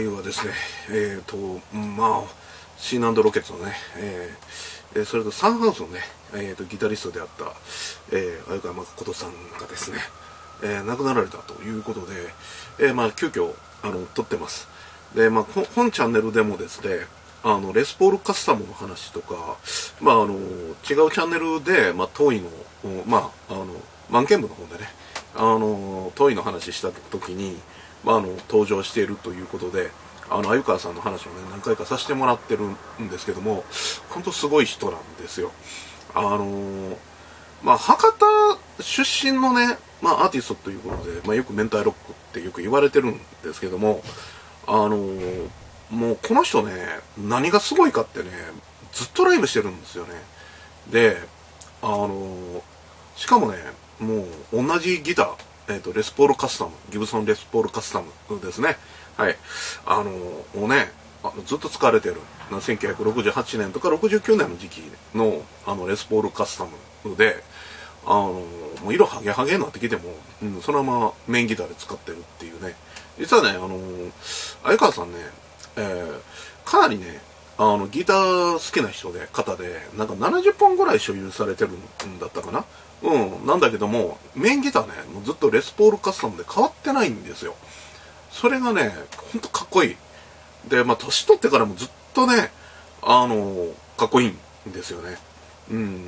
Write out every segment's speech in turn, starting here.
回はですね、えーと、まあ、シーナンドロケッツのね、えー、それとサンハウスのね、えーと、ギタリストであった、えー、鮎川誠さんがですね、えー、亡くなられたということで、えー、まあ、急遽、あの、撮ってます。で、まあ、本チャンネルでもですね、あの、レスポールカスタムの話とか、まあ、あの、違うチャンネルで、まあ、トイの、まあ、あの、満剣部の方でね、あの、トイの話した時に、まあ、あの、登場しているということで、あの、鮎川さんの話をね、何回かさせてもらってるんですけども、本当すごい人なんですよ。あのまあ、博多出身のね、まあ、アーティストということで、まあ、よくメンタイロックってよく言われてるんですけども、あのもうこの人ね、何がすごいかってね、ずっとライブしてるんですよね。で、あのしかもね、もう同じギター、え、ー、と、レスポールカスタム、ギブソンレスポールカスタムですね。はい。あのもうね、あのずっと使われてる、1968年とか69年の時期の、あの、レスポールカスタムで、あのもう色ハゲハゲになってきても、うん、そのままメインギターで使ってるっていうね。実はね、あの鮎川さんね、えー、かなりね、あの、ギター好きな人で、方で、なんか70本ぐらい所有されてるんだったかな？うん、なんだけども、メインギターね、もうずっとレスポールカスタムで変わってないんですよ。それがね、ほんとかっこいい。で、まあ、年取ってからもずっとね、あのかっこいいんですよね。うん。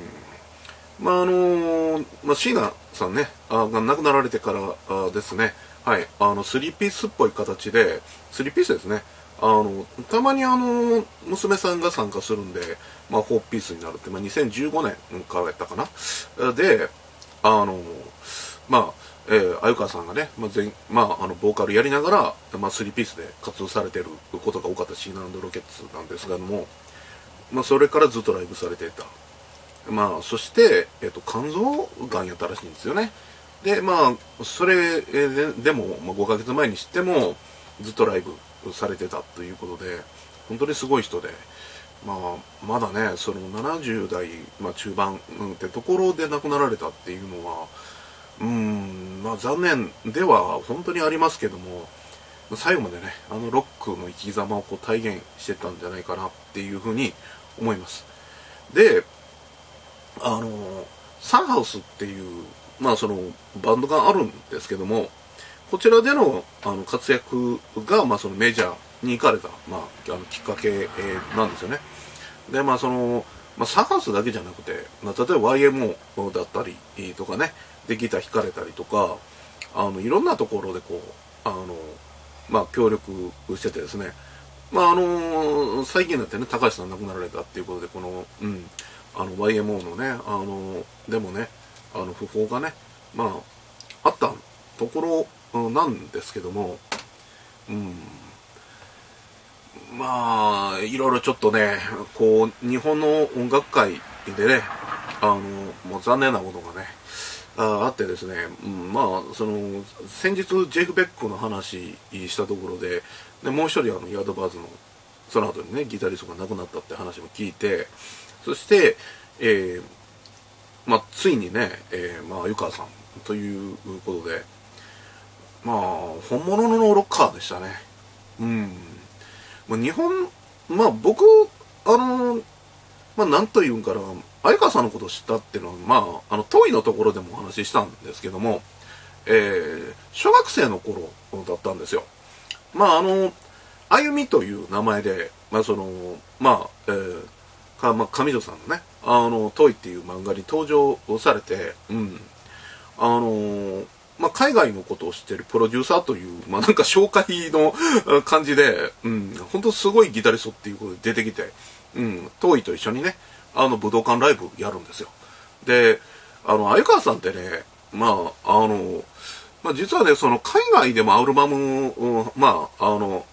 まあ、あのまあ、椎名さんね、あが亡くなられてからですね、はい、あの、スリーピースっぽい形で、スリーピースですね。あの、たまにあの、娘さんが参加するんで、まあ、4ピースになるって、まあ、2015年からやったかな？で、あの、まあ、えー、鮎川さんがね、まあ全まあ、あのボーカルやりながら、まあ、3ピースで活動されてることが多かったシーナロケッツなんですけども、まあ、それからずっとライブされていた。まあ、そして、えっ、ー、と、肝臓がんやったらしいんですよね。で、まあ、それででも、まあ、5ヶ月前にしても、ずっとライブされてたということで、本当にすごい人で、まあ、まだね、その70代、まあ、中盤、ってところで亡くなられたっていうのは、うん、まあ残念では本当にありますけども、最後までね、あのロックの生き様をこう体現してたんじゃないかなっていうふうに思います。で、あの、サンハウスっていう、まあそのバンドがあるんですけども、こちらでのあの活躍が、まあそのメジャーに行かれた、まあ、あのきっかけ、えー、なんですよね。で、まあその、まあ、サンスだけじゃなくて、まあ、例えば YMO だったりとかね、でギター弾かれたりとか、あの、いろんなところでこう、あの、まあ、協力しててですね、まあ、あの、最近だってね、高橋さん亡くなられたっていうことで、この、うん、あの、YMO のね、あの、でもね、あの、訃報がね、まあ、あったんところなんですけども、うん、まあ、いろいろちょっとね、こう、日本の音楽界でね、あの、もう残念なことがね、ああってですね、うん、まあ、その、先日、ジェフ・ベックの話したところで、でもう一人、あの、ヤードバーズの、その後にね、ギタリストが亡くなったって話も聞いて、そして、えー、まあ、ついにね、えー、まあ、湯川さんということで、まあ、本物のロッカーでしたね。うん。まあ、日本、まあ、僕、あの、まあ、なんというんかな、相川さんのことを知ったっていうのは、まあ、あの、遠いのところでもお話ししたんですけども、えー、小学生の頃だったんですよ。まあ、あの、あゆみという名前で、まあ、その、まあ、えー、か、まあ、上条さんのね、あの、遠いっていう漫画に登場されて、うん、あのまあ、海外のことを知ってるプロデューサーという、まあ、なんか紹介の感じで、うん、本当すごいギタリストっていうことで出てきて、うん、遠いと一緒にね、あの武道館ライブやるんですよ。で、あの、相川さんってね、まあ、あの、まあ、実はね、その海外でもアルバムを、まあ、あの、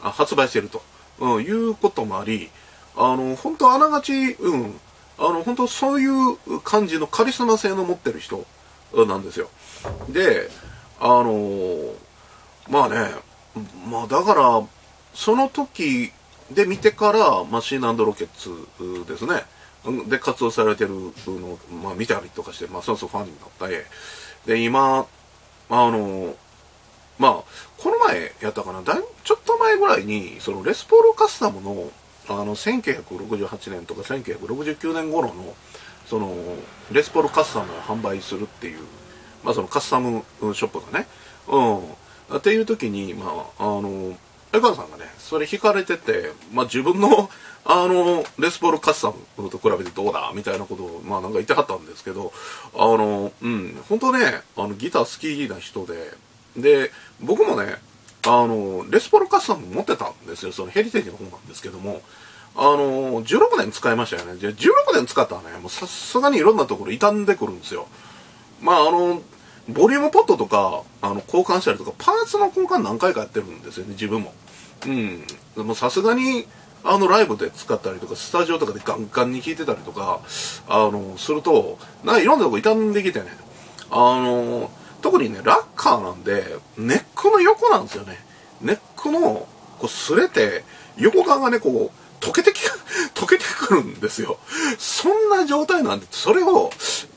発売してると、うん、いうこともあり、あの、本当あながち、うん、あの、本当そういう感じのカリスマ性の持ってる人なんですよ。で、あの、まあね、まあだから、その時で、見てから、マシンロケッツですね。で、活動されてるのを、まあ、見たりとかして、まあ、そろそろファンになったり。で、今、あの、まあこの前やったかなだいちょっと前ぐらいにそのレスポールカスタムのあの1968年とか1969年頃のそのレスポールカスタムを販売するっていう、まあ、そのカスタムショップがね、うん、っていう時に、まあ、あの江川さんがねそれ引かれてて、まあ、自分の あのレスポールカスタムと比べてどうだ？みたいなことを、まあ、なんか言ってはったんですけどあのうん。本当ねあのギター好きな人でで僕もねあのレスポールカスタム持ってたんですよ。そのヘリテージの方なんですけども。あの16年使いましたよね。じゃ16年使ったらね。もうさすがにいろんなところ傷んでくるんですよ。まああのボリュームポットとかあの交換したりとかパーツの交換何回かやってるんですよね自分も。うん。でもさすがにあのライブで使ったりとかスタジオとかでガンガンに弾いてたりとかあのするとないろんなとこ傷んできてね。あの特にねラッカーなんでネックの横なんですよね。ネックのこう擦れて横側がねこう溶けてき 溶けてくるんですよ。そんな状態なんでそれを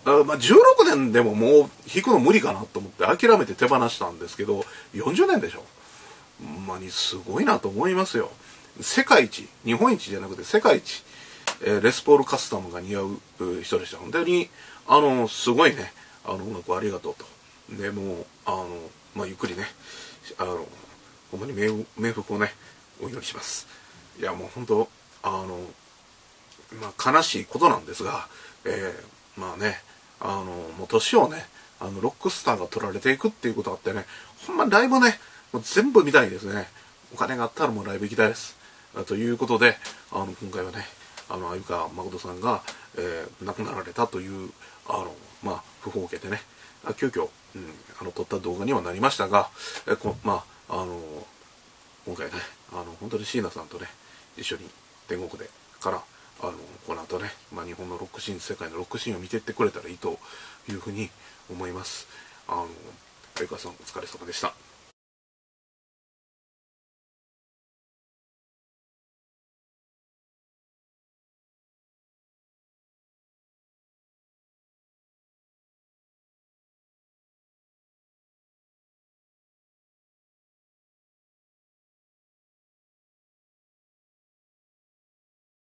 あ、まあ、16年でももう弾くの無理かなと思って諦めて手放したんですけど40年でしょ。ほんまにすごいなと思いますよ。世界一日本一じゃなくて世界一、えー、レスポールカスタムが似合う人でした。本当にあのすごいね。あの音楽ありがとうと。でもうあの、まあ、ゆっくりねあのほんまに冥福をねお祈りします。いやもう本当あのまあ悲しいことなんですが、えー、まあねあのもう年をねあのロックスターが取られていくっていうことあってねほんまライブねもう全部見たいですね。お金があったらもうライブ行きたいです。ということであの今回はねあの鮎川誠さんが、えー、亡くなられたというあのまあ不法家でね急遽、うん、あの撮った動画にはなりましたが、えこまああの今回ねあの本当に椎名さんとね一緒に天国でからあのこの後ね、まあ、日本のロックシーン世界のロックシーンを見ていってくれたらいいというふうに思います。あの相川さんお疲れ様でした。